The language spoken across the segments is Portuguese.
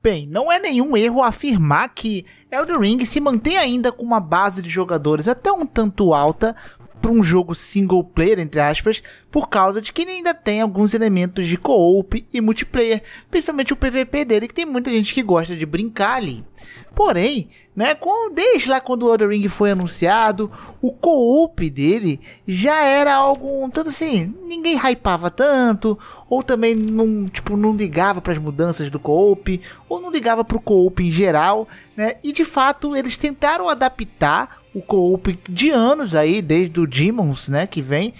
Bem, não é nenhum erro afirmar que Elden Ring se mantém ainda com uma base de jogadores até um tanto alta para um jogo single player, entre aspas, por causa de que ele ainda tem alguns elementos de co-op e multiplayer, principalmente o PVP dele, que tem muita gente que gosta de brincar ali. Porém, né, desde lá quando o Elden Ring foi anunciado, o co-op dele já era algo um tanto assim, ninguém hypava tanto, ou também não, tipo, não ligava para as mudanças do co-op, ou não ligava para o co-op em geral, né? E de fato, eles tentaram adaptar o co-op de anos aí, desde o Demons, né, que vem,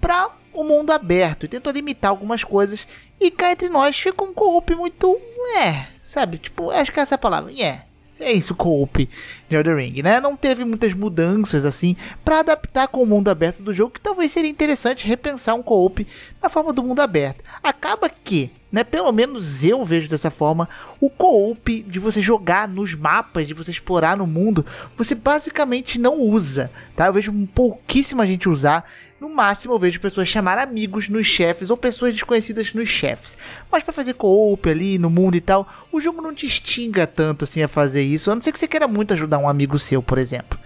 para o mundo aberto e tentou limitar algumas coisas. E cá entre nós fica um co-op muito. É, sabe? Tipo, acho que essa é a palavra. É. É isso, co-op de Elden Ring, né? Não teve muitas mudanças assim para adaptar com o mundo aberto do jogo, que talvez seria interessante repensar um co-op na forma do mundo aberto. Acaba que né? Pelo menos eu vejo dessa forma. O co-op de você jogar nos mapas, de você explorar no mundo, você basicamente não usa, tá? Eu vejo pouquíssima gente usar. No máximo eu vejo pessoas chamar amigos nos chefes ou pessoas desconhecidas nos chefes. Mas para fazer co-op ali no mundo e tal, o jogo não te extinga tanto assim a fazer isso, a não ser que você queira muito ajudar um amigo seu, por exemplo.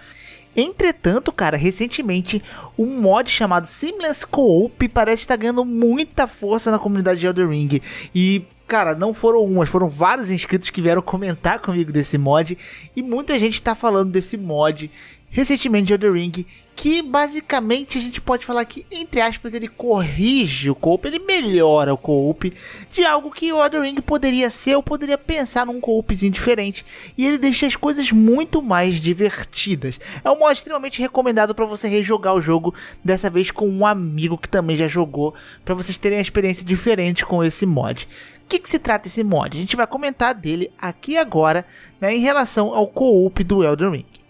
Entretanto, cara, recentemente um mod chamado Seamless Co-op parece estar ganhando muita força na comunidade de Elden Ring. E, cara, não foram umas, foram vários inscritos que vieram comentar comigo desse mod. E muita gente está falando desse mod recentemente de Elden Ring, que basicamente a gente pode falar que, entre aspas, ele corrige o co ele melhora o co de algo que o Elden Ring poderia ser ou poderia pensar num co diferente, e ele deixa as coisas muito mais divertidas. É um modo extremamente recomendado para você rejogar o jogo, dessa vez com um amigo que também já jogou, para vocês terem uma experiência diferente com esse mod. O que, que, se trata esse mod? A gente vai comentar dele aqui agora, né, em relação ao co-op do Elden Ring.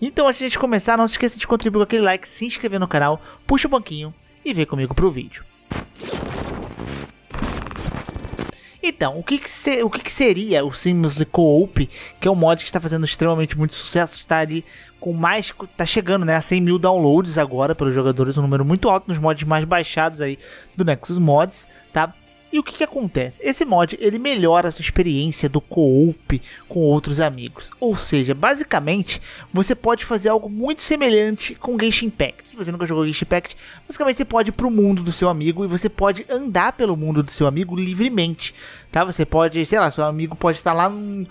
Então antes de começar, não se esqueça de contribuir com aquele like, se inscrever no canal, puxa o banquinho e vem comigo pro vídeo. Então, o que, que, o que, que seria o Seamless Co-op, que é um mod que está fazendo extremamente muito sucesso, está ali com mais, está chegando né, a 100 mil downloads agora pelos jogadores, um número muito alto nos mods mais baixados aí do Nexus Mods, tá? E o que, que acontece? Esse mod ele melhora a sua experiência do co-op com outros amigos. Ou seja, basicamente você pode fazer algo muito semelhante com Genshin Impact. Se você nunca jogou Genshin Impact, basicamente você pode ir para o mundo do seu amigo e você pode andar pelo mundo do seu amigo livremente. Tá? Você pode, sei lá, seu amigo pode estar lá no,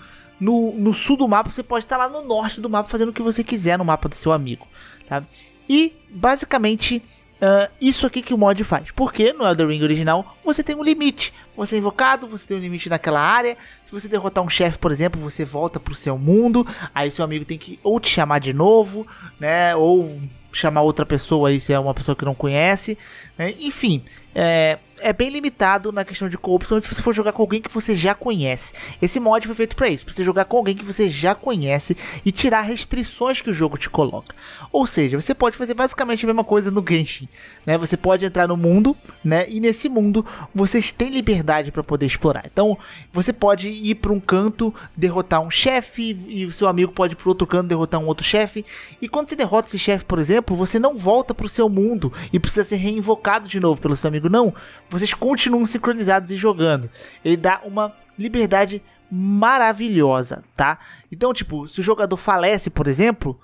no sul do mapa, você pode estar lá no norte do mapa fazendo o que você quiser no mapa do seu amigo. Tá? E basicamente Uh, isso aqui que o mod faz. Porque no Elden Ring original você tem um limite. Você é invocado, você tem um limite naquela área. Se você derrotar um chefe, por exemplo, você volta pro seu mundo. Aí seu amigo tem que ou te chamar de novo, né? Ou chamar outra pessoa aí se é uma pessoa que não conhece. Né? Enfim, é, é bem limitado na questão de co-op, se você for jogar com alguém que você já conhece. Esse mod foi feito para isso, para você jogar com alguém que você já conhece e tirar restrições que o jogo te coloca. Ou seja, você pode fazer basicamente a mesma coisa no Genshin, né? Você pode entrar no mundo, né? E nesse mundo vocês têm liberdade para poder explorar. Então, você pode ir para um canto, derrotar um chefe e o seu amigo pode ir para outro canto derrotar um outro chefe. E quando você derrota esse chefe, por exemplo, você não volta para o seu mundo e precisa ser reinvocado de novo pelo seu amigo, não vocês continuam sincronizados e jogando. Ele dá uma liberdade maravilhosa, tá? Então, tipo, se o jogador falece, por exemplo,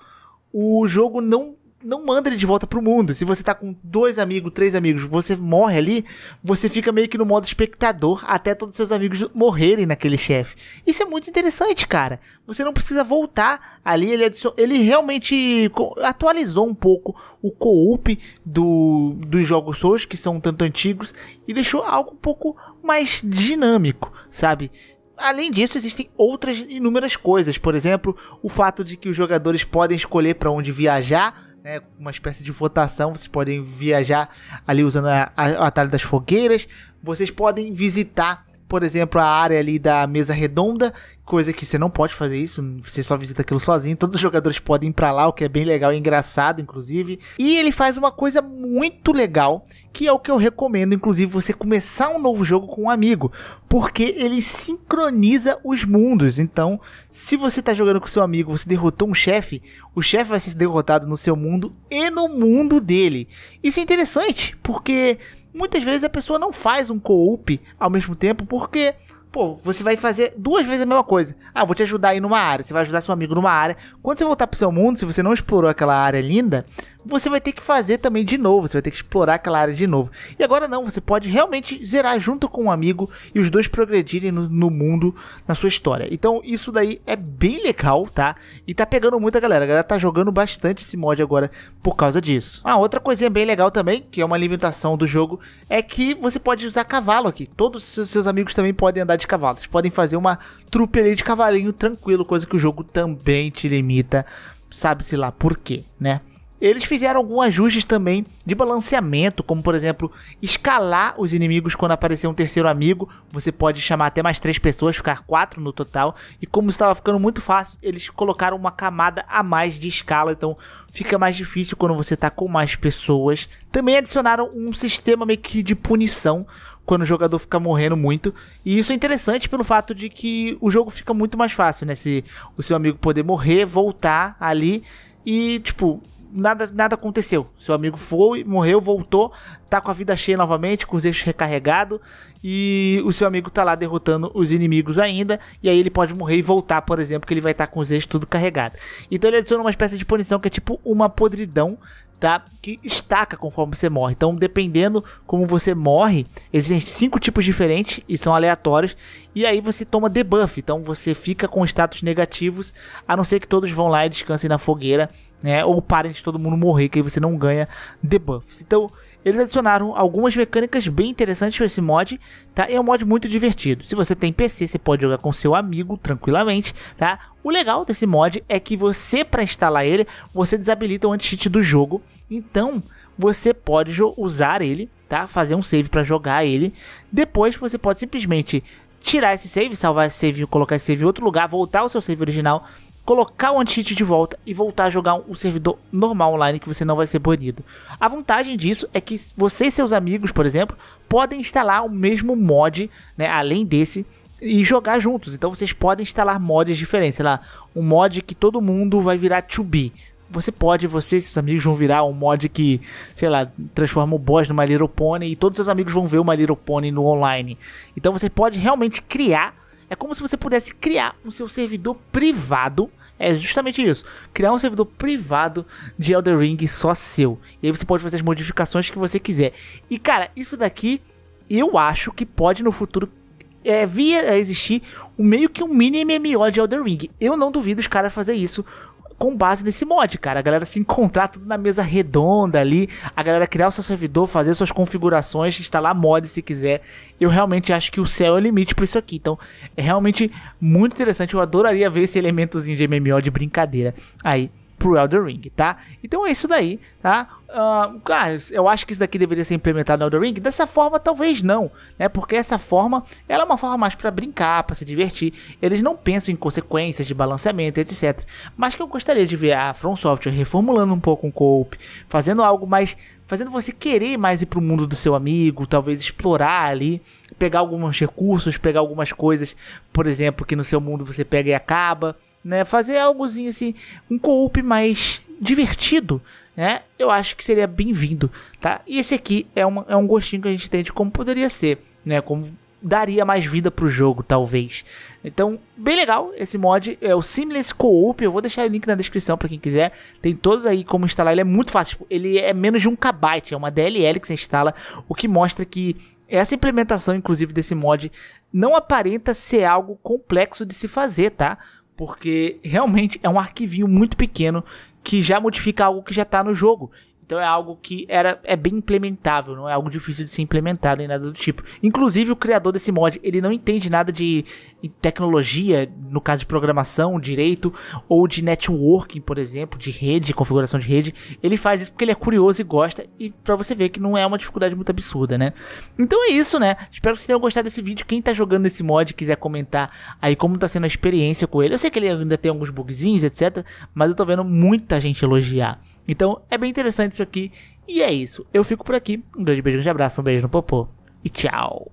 o jogo não não manda ele de volta pro mundo. Se você tá com dois amigos, três amigos, você morre ali, você fica meio que no modo espectador até todos seus amigos morrerem naquele chefe. Isso é muito interessante, cara. Você não precisa voltar ali, ele, ele realmente atualizou um pouco o co-op do, dos jogos Souls, que são tanto antigos, e deixou algo um pouco mais dinâmico, sabe? Além disso, existem outras inúmeras coisas. Por exemplo, o fato de que os jogadores podem escolher para onde viajar né, uma espécie de votação. Vocês podem viajar ali usando a, a, o atalho das fogueiras. Vocês podem visitar, por exemplo, a área ali da mesa redonda, coisa que você não pode fazer isso, você só visita aquilo sozinho. Todos os jogadores podem ir para lá, o que é bem legal e engraçado, inclusive. E ele faz uma coisa muito legal, que é o que eu recomendo, inclusive, você começar um novo jogo com um amigo, porque ele sincroniza os mundos. Então, se você está jogando com seu amigo, você derrotou um chefe, o chefe vai ser derrotado no seu mundo e no mundo dele. Isso é interessante, porque muitas vezes a pessoa não faz um co-op ao mesmo tempo, porque pô, você vai fazer duas vezes a mesma coisa. Ah, vou te ajudar aí numa área, você vai ajudar seu amigo numa área. Quando você voltar pro seu mundo, se você não explorou aquela área linda, você vai ter que fazer também de novo, você vai ter que explorar aquela área de novo. E agora não, você pode realmente zerar junto com um amigo e os dois progredirem no, no mundo, na sua história. Então isso daí é bem legal, tá? E tá pegando muita galera, a galera tá jogando bastante esse mod agora por causa disso. Ah, outra coisinha bem legal também, que é uma limitação do jogo, é que você pode usar cavalo aqui. Todos os seus amigos também podem andar de podem fazer uma trupe ali de cavalinho tranquilo, coisa que o jogo também te limita. Sabe-se lá por quê, né? Eles fizeram alguns ajustes também de balanceamento, como por exemplo, escalar os inimigos quando aparecer um terceiro amigo. Você pode chamar até mais três pessoas, ficar quatro no total. E como estava ficando muito fácil, eles colocaram uma camada a mais de escala, então fica mais difícil quando você está com mais pessoas. Também adicionaram um sistema meio que de punição quando o jogador fica morrendo muito. E isso é interessante pelo fato de que o jogo fica muito mais fácil, né? Se o seu amigo poder morrer, voltar ali e, tipo, nada, nada aconteceu. Seu amigo foi, morreu, voltou, tá com a vida cheia novamente, com os eixos recarregados, e o seu amigo tá lá derrotando os inimigos ainda, e aí ele pode morrer e voltar, por exemplo, que ele vai estar tá com os eixos tudo carregado. Então ele adiciona uma espécie de punição que é tipo uma podridão, tá? Que estaca conforme você morre. Então, dependendo como você morre, existem cinco tipos diferentes e são aleatórios. E aí você toma debuff. Então você fica com status negativos, a não ser que todos vão lá e descansem na fogueira, né? Ou parem de todo mundo morrer, que aí você não ganha debuffs. Então, eles adicionaram algumas mecânicas bem interessantes para esse mod, tá? É um mod muito divertido. Se você tem PC, você pode jogar com seu amigo tranquilamente, tá? O legal desse mod é que você, para instalar ele, você desabilita o anti-cheat do jogo. Então, você pode usar ele, tá? Fazer um save para jogar ele. Depois, você pode simplesmente tirar esse save, salvar esse save, colocar esse save em outro lugar, voltar ao seu save original, colocar o anti-cheat de volta e voltar a jogar um, servidor normal online que você não vai ser banido. A vantagem disso é que você e seus amigos, por exemplo, podem instalar o mesmo mod, né, além desse, e jogar juntos. Então vocês podem instalar mods diferentes, sei lá, um mod que todo mundo vai virar to be. Você pode, você e seus amigos vão virar um mod que, sei lá, transforma o boss numa Little Pony e todos seus amigos vão ver uma Little Pony no online. Então você pode realmente criar é como se você pudesse criar um seu servidor privado. É justamente isso. Criar um servidor privado de Elder Ring só seu. E aí você pode fazer as modificações que você quiser. E cara, isso daqui eu acho que pode no futuro é, via existir um meio que um mini MMO de Elder Ring. Eu não duvido os caras fazer isso com base nesse mod, cara. A galera se encontrar tudo na mesa redonda ali, a galera criar o seu servidor, fazer suas configurações, instalar mods se quiser. Eu realmente acho que o céu é o limite para isso aqui. Então, é realmente muito interessante. Eu adoraria ver esse elementozinho de MMO de brincadeira aí pro Elder Ring, tá? Então é isso daí, tá? Uh, cara, eu acho que isso daqui deveria ser implementado no Elder Ring. Dessa forma, talvez não, né? Porque essa forma, ela é uma forma mais para brincar, para se divertir. Eles não pensam em consequências de balanceamento, etc. Mas que eu gostaria de ver a From Software reformulando um pouco um cope, fazendo algo mais fazendo você querer mais ir pro mundo do seu amigo, talvez explorar ali, pegar alguns recursos, pegar algumas coisas, por exemplo, que no seu mundo você pega e acaba, né? Fazer algozinho assim, um co-op mais divertido, né? Eu acho que seria bem-vindo, tá? E esse aqui é, uma, é um gostinho que a gente tem de como poderia ser, né? Como daria mais vida pro jogo, talvez. Então, bem legal esse mod, é o Seamless Co-op, eu vou deixar o link na descrição para quem quiser. Tem todos aí como instalar, ele é muito fácil, tipo, ele é menos de um kbyte, é uma DLL que você instala, o que mostra que essa implementação, inclusive, desse mod não aparenta ser algo complexo de se fazer, tá? Porque realmente é um arquivinho muito pequeno que já modifica algo que já está no jogo. Então é algo que era, é bem implementável, não é algo difícil de ser implementado nem nada do tipo. Inclusive o criador desse mod, ele não entende nada de tecnologia, no caso de programação, direito, ou de networking, por exemplo, de rede, configuração de rede. Ele faz isso porque ele é curioso e gosta, e pra você ver que não é uma dificuldade muito absurda, né? Então é isso, né? Espero que vocês tenham gostado desse vídeo. Quem tá jogando esse mod quiser comentar aí como tá sendo a experiência com ele. Eu sei que ele ainda tem alguns bugzinhos, etc. Mas eu tô vendo muita gente elogiar. Então é bem interessante isso aqui. E é isso. Eu fico por aqui. Um grande beijo, um grande abraço, um beijo no popô. E tchau.